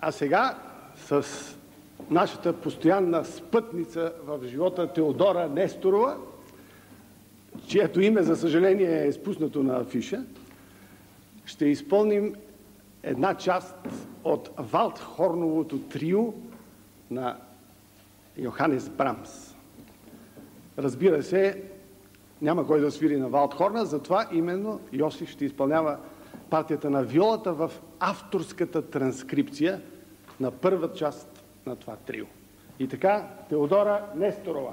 А сега с нашата постоянна спътница в живота Теодора Несторова, чието име, за съжаление, е спуснато на афиша, ще изпълним една част от Валдхорновото трио на Йоханес Брамс. Разбира се, няма кой да свири на Валдхорна, затова именно Йосиф ще изпълнява партията на виолата в авторската транскрипция на първа част на това трио. И така, Теодора Несторова.